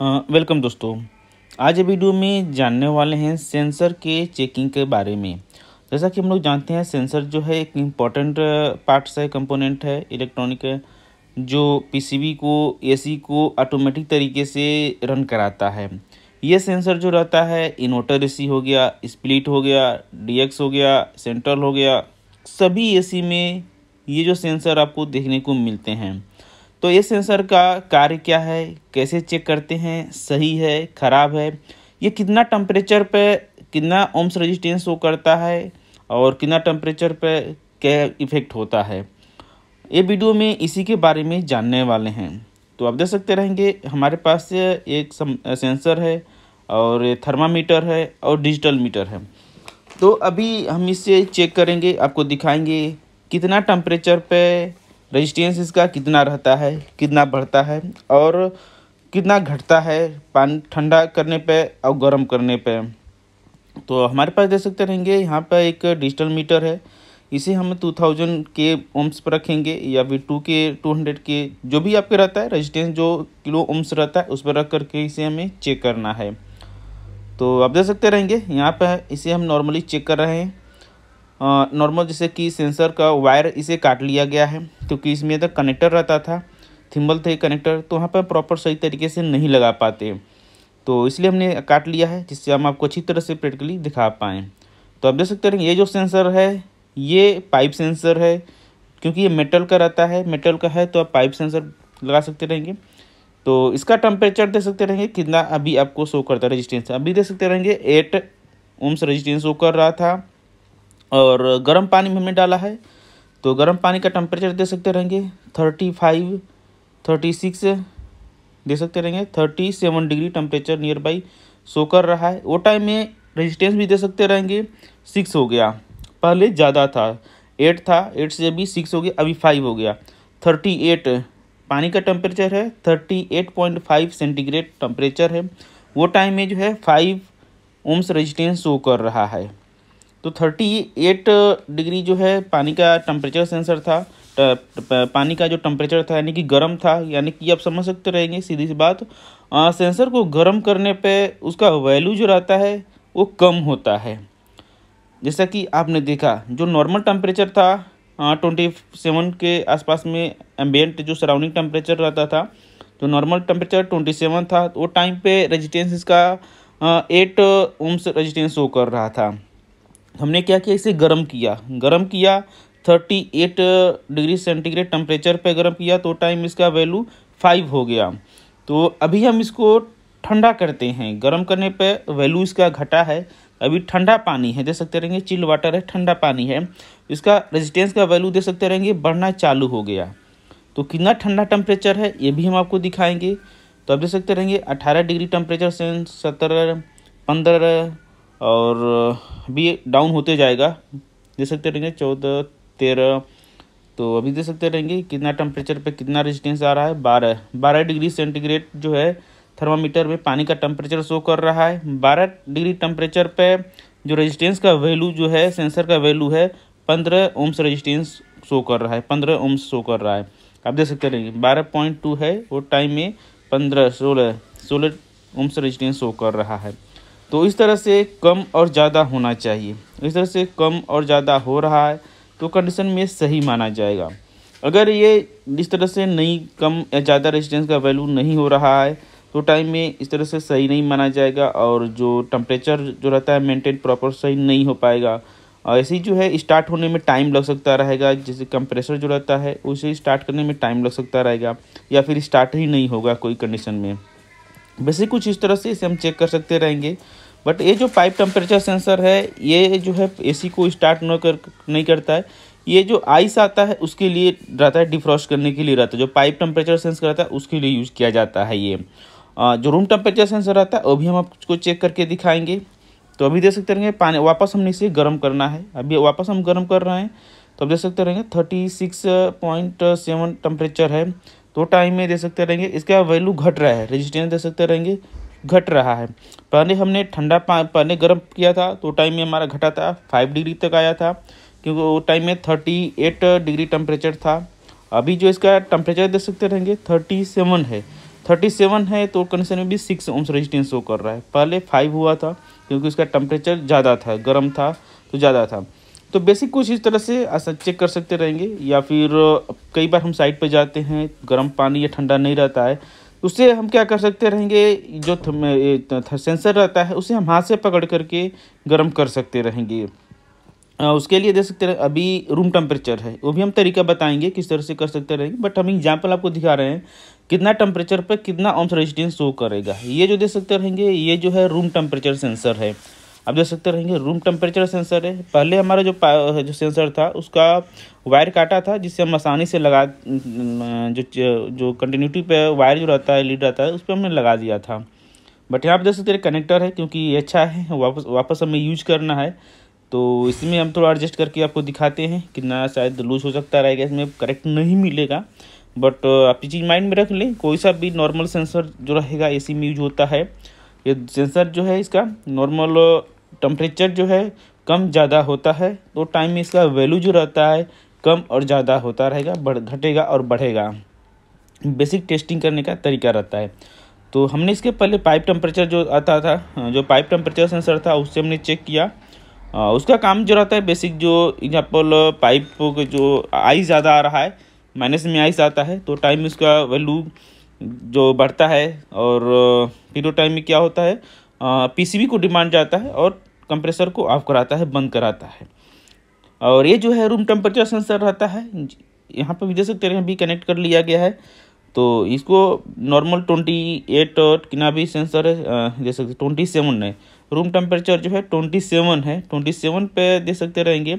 Welcome दोस्तों। आज video में जानने वाले हैं सेंसर के चेकिंग के बारे में। जैसा कि हम लोग जानते हैं सेंसर जो है एक इंपॉर्टेंट पार्ट्स है कंपोनेंट है इलेक्ट्रॉनिक जो पीसीबी को एसी को ऑटोमेटिक तरीके से रन कराता है। ये सेंसर जो रहता है इन्वर्टर एसी हो गया स्प्लिट हो गया डीएक्स हो गया सेंट्रल हो गया, सभी एसी में ये जो सेंसर आपको देखने को मिलते हैं। तो ये सेंसर का कार्य क्या है? कैसे चेक करते हैं? सही है? ख़राब है? ये कितना टेम्परेचर पे कितना ओम्स रेजिस्टेंस शो करता है? और कितना टेम्परेचर पे क्या इफ़ेक्ट होता है? ये वीडियो में इसी के बारे में जानने वाले हैं। तो आप देख सकते रहेंगे, हमारे पास एक सेंसर है और थर्मामीटर है और डिजिटल मीटर है। तो अभी हम इससे चेक करेंगे, आपको दिखाएँगे कितना टेम्परेचर पे रजिस्टेंस इसका कितना रहता है, कितना बढ़ता है और कितना घटता है पानी ठंडा करने पे और गर्म करने पे। तो हमारे पास देख सकते रहेंगे, यहाँ पर एक डिजिटल मीटर है। इसे हम टू थाउज़ेंड के ओम्स पर रखेंगे या फिर टू के टू हंड्रेड के, जो भी आपके रहता है रजिस्टेंस जो किलो ओम्स रहता है, उस पर रख करके इसे हमें चेक करना है। तो आप देख सकते रहेंगे, यहाँ पर इसे हम नॉर्मली चेक कर रहे हैं। नॉर्मल जैसे कि सेंसर का वायर इसे काट लिया गया है, क्योंकि इसमें तो कनेक्टर रहता था थिम्बल थे कनेक्टर तो वहाँ पर प्रॉपर सही तरीके से नहीं लगा पाते। तो इसलिए हमने काट लिया है, जिससे हम आपको अच्छी तरह से प्रैक्टिकली दिखा पाएँ। तो आप देख सकते हैं ये जो सेंसर है, ये पाइप सेंसर है, क्योंकि ये मेटल का रहता है मेटल का है तो आप पाइप सेंसर लगा सकते रहेंगे। तो इसका टेम्परेचर देख सकते रहेंगे, कितना अभी आपको शो करता है रजिस्टेंस अभी देख सकते रहेंगे एट ओम्स रजिस्टेंस शो कर रहा था। और गर्म पानी में हमने डाला है तो गर्म पानी का टेम्परेचर दे सकते रहेंगे थर्टी फाइव थर्टी सिक्स दे सकते रहेंगे। Thirty seven degree temperature nearby show कर रहा है। वो टाइम में रेजिस्टेंस भी दे सकते रहेंगे। सिक्स हो गया। पहले ज़्यादा था। एट था। एट से अभी सिक्स हो गया। अभी फाइव हो गया। थर्टी एट पानी का टेम्परेचर है। Thirty eight point five centigrade temperature है। वो टाइम में जो है फाइव ओम्स रेजिस्टेंस शो कर रहा है। तो थर्टी एट डिग्री जो है पानी का टेम्परेचर सेंसर था पानी का जो टेम्परेचर था यानी कि गर्म था यानी कि आप समझ सकते रहेंगे सीधी सी बात। आ, सेंसर को गर्म करने पे उसका वैल्यू जो रहता है वो कम होता है। जैसा कि आपने देखा जो नॉर्मल टेम्परेचर था ट्वेंटी सेवन के आसपास में एम्बियंट जो सराउंडिंग टेम्परेचर रहता था तो नॉर्मल टेम्परेचर ट्वेंटी सेवन था वो टाइम पे रेजिस्टेंस इसका एट ओम्स रेजिस्टेंस शो कर रहा था। हमने क्या किया? इसे गर्म किया। गर्म किया thirty eight degree centigrade temperature पे गर्म किया तो टाइम इसका वैल्यू फाइव हो गया। तो अभी हम इसको ठंडा करते हैं। गर्म करने पे वैल्यू इसका घटा है। अभी ठंडा पानी है, दे सकते रहेंगे चिल वाटर है, ठंडा पानी है। इसका रेजिस्टेंस का वैल्यू दे सकते रहेंगे, बढ़ना चालू हो गया। तो कितना ठंडा टेम्परेचर है, ये भी हम आपको दिखाएँगे। तो आप देख सकते रहेंगे, अठारह डिग्री टेम्परेचर से सत्तर पंद्रह और भी डाउन होते जाएगा। देख सकते रहेंगे चौदह, तेरह। तो अभी देख सकते रहेंगे कितना टेम्परेचर पे कितना रेजिस्टेंस आ रहा है? बारह। बारह डिग्री सेंटीग्रेड जो है थर्मामीटर में पानी का टेम्परेचर शो कर रहा है। बारह डिग्री टेम्परेचर पे जो रेजिस्टेंस का वैल्यू जो है सेंसर का वैल्यू है, पंद्रह ओम्स रेजिस्टेंस शो कर रहा है। पंद्रह ओम्स शो कर रहा है। आप देख सकते रहेंगे। बारह पॉइंट टू है वो टाइम में पंद्रह, सोलह सोलह ओम्स रेजिस्टेंस शो कर रहा है। तो इस तरह से कम और ज़्यादा होना चाहिए। इस तरह से कम और ज़्यादा हो रहा है तो कंडीशन में सही माना जाएगा। अगर ये इस तरह से नहीं कम या ज़्यादा रेजिस्टेंस का वैल्यू नहीं हो रहा है तो टाइम में इस तरह से सही नहीं माना जाएगा और जो टम्परेचर जो रहता है मेंटेन प्रॉपर सही नहीं हो पाएगा। और ऐसे ही जो है स्टार्ट होने में टाइम लग सकता रहेगा, जैसे कंप्रेसर जो रहता है, उसे स्टार्ट करने में टाइम लग सकता रहेगा, या फिर स्टार्ट ही नहीं होगा कोई कंडीशन में। वैसे कुछ इस तरह से इसे हम चेक कर सकते रहेंगे। बट ये जो पाइप टेम्परेचर सेंसर है, ये जो है एसी को स्टार्ट न कर, नहीं करता है। ये जो आइस आता है, उसके लिए रहता है डिफ्रॉस्ट करने के लिए रहता है। जो पाइप टेम्परेचर सेंस करता है, उसके लिए यूज़ किया जाता है ये। जो रूम टेम्परेचर सेंसर रहता है, वो भी हम आपको चेक करके दिखाएँगे। तो अभी देख सकते रहेंगे, पानी वापस हमने इसे गर्म करना है। अभी वापस हम गर्म कर रहे हैं तो अब देख सकते रहेंगे thirty six point seven temperature है। तो टाइम में दे सकते रहेंगे। इसका वैल्यू घट रहा है। रेजिस्टेंस दे सकते रहेंगे। घट रहा है। पहले हमने ठंडा पहले गर्म किया था तो टाइम में हमारा घटा था। फाइव डिग्री तक आया था, क्योंकि वो टाइम में थर्टी एट डिग्री टेम्परेचर था। अभी जो इसका टेम्परेचर देख सकते रहेंगे थर्टी सेवन है। थर्टी सेवन है तो कंडीशन में भी सिक्स ओम्स रेजिस्टेंस शो कर रहा है। पहले फाइव हुआ था, क्योंकि उसका टेम्परेचर ज़्यादा था, गर्म था तो ज़्यादा था। तो बेसिक कुछ इस तरह से चेक कर सकते रहेंगे, या फिर, कई बार हम साइट पर जाते हैं, गर्म पानी या ठंडा नहीं रहता है उससे हम क्या कर सकते रहेंगे, जो सेंसर रहता है, उसे हम हाथ से पकड़ करके गर्म कर सकते रहेंगे। उसके लिए दे सकते हैं अभी रूम टेम्परेचर है, वो भी हम तरीका बताएँगे, किस तरह से कर सकते रहेंगे बट हम एग्ज़ाम्पल आपको दिखा रहे हैं, कितना टेम्परेचर पर कितना ऑम्स रेजिस्टेंस शो करेगा। ये जो दे सकते रहेंगे, ये जो है रूम टेम्परेचर सेंसर है। आप देख सकते रहेंगे रूम टेम्परेचर सेंसर है। पहले हमारा जो जो सेंसर था, उसका वायर काटा था, जिससे हम आसानी से लगा जो जो कंटिन्यूटी पे वायर जो रहता है लीड रहता है, उस पर हमने लगा दिया था। बट यहाँ पर देख सकते कनेक्टर है, क्योंकि ये अच्छा है, वापस वापस हमें यूज़ करना है। तो इसमें हम थोड़ा एडजस्ट करके आपको दिखाते हैं, कितना शायद लूज हो सकता रहेगा इसमें करेक्ट नहीं मिलेगा। बट आप ये चीज़ माइंड में रख लें, कोई सा भी नॉर्मल सेंसर जो रहेगा एसी में यूज़ होता है। ये सेंसर जो है, इसका नॉर्मल टेम्परेचर जो है कम ज़्यादा होता है तो टाइम में इसका वैल्यू जो रहता है, कम और ज़्यादा होता रहेगा, बढ़, घटेगा और बढ़ेगा। बेसिक टेस्टिंग करने का तरीका रहता है। तो हमने इसके पहले पाइप टेम्परेचर जो आता था, जो पाइप टेम्परेचर सेंसर था, उससे हमने चेक किया। उसका काम जो रहता है बेसिक जो एग्ज़ाम्पल पाइप जो आइस ज़्यादा आ रहा है माइनस में आइस आता है तो टाइम उसका वैल्यू जो बढ़ता है और, फिर वो टाइम में क्या होता है पीसीबी को डिमांड जाता है और कंप्रेसर को ऑफ़ कराता है, बंद कराता है। और ये जो है रूम टेम्परेचर सेंसर रहता है, यहाँ पर भी देख सकते हैं भी कनेक्ट कर लिया गया है। तो इसको नॉर्मल ट्वेंटी एट और कितना भी सेंसर है देख सकते ट्वेंटी सेवन है। रूम टेम्परेचर जो है ट्वेंटी सेवन है। ट्वेंटी सेवन पे देख सकते रहेंगे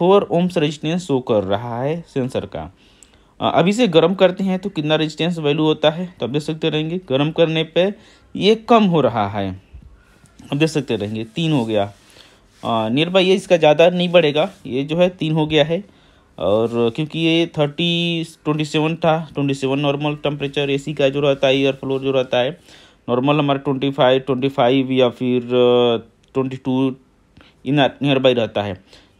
फोर ओम्स रेजिस्टेंस शो कर रहा है सेंसर का। अभी से गर्म करते हैं तो कितना रेजिस्टेंस वैल्यू होता है तो आप देख सकते रहेंगे, गर्म करने पे ये कम हो रहा है। अब देख सकते रहेंगे। तीन हो गया। नियर बाई ये इसका ज़्यादा नहीं बढ़ेगा। ये जो है, तीन हो गया है। और क्योंकि ये थर्टी ट्वेंटी सेवन था। Twenty seven normal temperature AC का जो रहता है एयर फ्लोर जो रहता है नॉर्मल हमारा ट्वेंटी फाइव ट्वेंटी फाइव या फिर ट्वेंटी टू इन नियर बाई रहता है।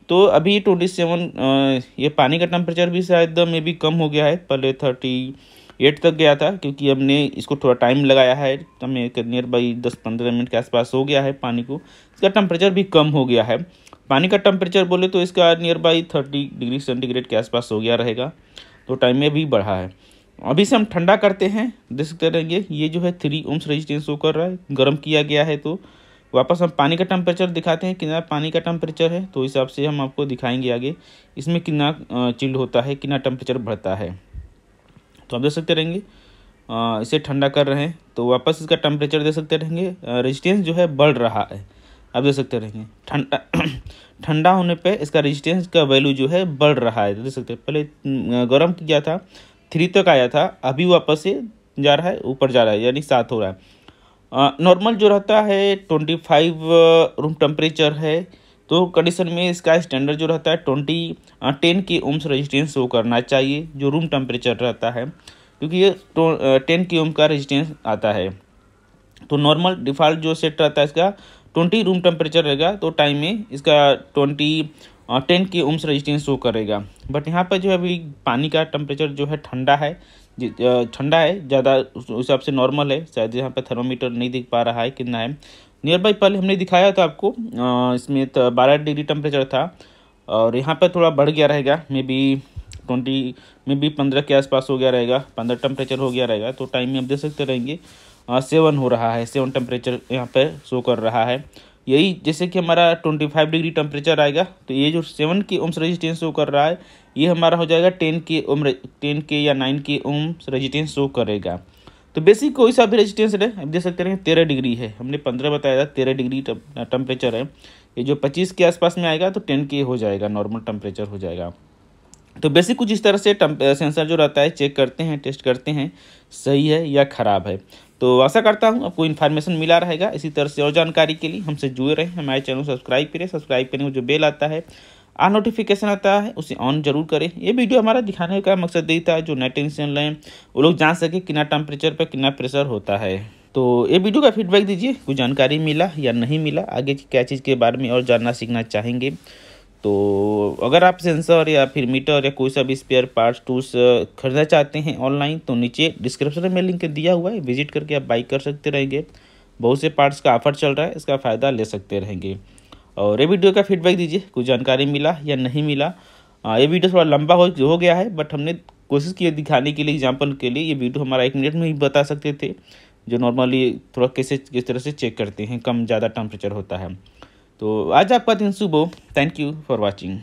तो अभी ट्वेंटी सेवन ये पानी का टेम्परेचर भी शायद मे भी कम हो गया है। पहले थर्टी एट तक गया था, क्योंकि हमने इसको थोड़ा टाइम लगाया है। हमें नियर बाई दस पंद्रह मिनट के आसपास हो गया है पानी को। इसका टेम्परेचर भी कम हो गया है। पानी का टेम्परेचर बोले तो इसका near by thirty degree centigrade के आसपास हो गया रहेगा। तो टाइम में भी बढ़ा है। अभी से हम ठंडा करते हैं। देख सकते रहेंगे ये जो है थ्री ओम्स रेजिस्टेंस शो कर रहा है। गर्म किया गया है तो वापस हम पानी का टेम्परेचर दिखाते हैं। कितना पानी का टेम्परेचर है तो हिसाब से हम आपको दिखाएँगे आगे। इसमें कितना चिल्ड होता है, कितना टेम्परेचर बढ़ता है। तो आप देख सकते रहेंगे। इसे ठंडा कर रहे हैं तो वापस इसका टेम्परेचर दे सकते रहेंगे। रेजिस्टेंस जो है बढ़ रहा है। आप देख सकते रहेंगे। ठंडा ठंडा होने पे इसका रेजिस्टेंस का वैल्यू जो है बढ़ रहा है। देख सकते हैं, पहले गर्म किया था थ्री तक आया था, अभी वापस से जा रहा है, ऊपर जा रहा है, यानी सात हो रहा है। नॉर्मल जो रहता है ट्वेंटी फाइव रूम टेम्परेचर है। तो कंडीशन में इसका स्टैंडर्ड जो रहता है ट्वेंटी टेन के ओम्स रेजिस्टेंस शो करना चाहिए, जो रूम टेम्परेचर रहता है। क्योंकि ये टेन के ओम का रेजिस्टेंस आता है। तो नॉर्मल डिफ़ॉल्ट जो सेट रहता है इसका ट्वेंटी रूम टेम्परेचर रहेगा तो टाइम में इसका ट्वेंटी टेन के ओम्स रेजिस्टेंस शो करेगा। बट यहाँ पर जो है अभी पानी का टेम्परेचर जो है ठंडा है ठंडा है, ज़्यादा उस हिसाब से नॉर्मल है, शायद यहाँ पर थर्मोमीटर नहीं दिख पा रहा है, कितना है। नियर बाई पहले हमने दिखाया था आपको इसमें तो बारह डिग्री टेम्परेचर था, और यहाँ पर थोड़ा बढ़ गया रहेगा maybe twenty maybe पंद्रह के आसपास हो गया रहेगा, पंद्रह टेम्परेचर हो गया रहेगा तो टाइम में आप देख सकते रहेंगे सेवन हो रहा है सेवन टेम्परेचर यहाँ पर शो कर रहा है। यही जैसे कि हमारा ट्वेंटी फाइव डिग्री टेम्परेचर आएगा तो ये जो सेवन के ओम्स रेजिस्टेंस शो कर रहा है, ये हमारा हो जाएगा टेन के ओम टेन के या नाइन के ओम्स रेजिस्टेंस शो करेगा। तो बेसिक कोई सा भी रेजिस्टेंस है आप देख सकते हैं तेरह डिग्री है। हमने पंद्रह बताया था, तेरह डिग्री टेम्परेचर है। ये जो पच्चीस के आसपास में आएगा तो टेन के हो जाएगा नॉर्मल टेम्परेचर हो जाएगा। तो बेसिक कुछ इस तरह से सेंसर जो रहता है चेक करते हैं टेस्ट करते हैं, सही है या ख़राब है। तो आशा करता हूँ आपको इन्फॉर्मेशन मिला रहेगा। इसी तरह से और जानकारी के लिए हमसे जुड़े रहें, हमारे चैनल सब्सक्राइब करें। सब्सक्राइब करने में जो बेल आता है आ नोटिफिकेशन आता है, उसे ऑन ज़रूर करें। ये वीडियो हमारा दिखाने का मकसद यही था, जो नेट टेंशन लें, वो लोग जान सके कितना टेम्परेचर पर कितना प्रेशर होता है। तो ये वीडियो का फीडबैक दीजिए कुछ जानकारी मिला या नहीं मिला, आगे क्या चीज़ के बारे में और जानना सीखना चाहेंगे। तो अगर आप सेंसर या फिर मीटर या कोई सा भी स्पेयर पार्ट्स टूल्स खरीदना चाहते हैं ऑनलाइन तो नीचे डिस्क्रिप्शन में लिंक दिया हुआ है विज़िट करके आप बाई कर सकते रहेंगे। बहुत से पार्ट्स का ऑफ़र चल रहा है, इसका फ़ायदा ले सकते रहेंगे। और ये वीडियो का फीडबैक दीजिए कुछ जानकारी मिला या नहीं मिला। ये वीडियो थोड़ा लंबा हो हो गया है बट हमने कोशिश की दिखाने के लिए एग्ज़ाम्पल के लिए। ये वीडियो हमारा एक मिनट में ही बता सकते थे, जो नॉर्मली थोड़ा कैसे, किस तरह से चेक करते हैं, कम ज़्यादा टेम्परेचर होता है। तो आज आपका दिन सुबह हो। Thank you for watching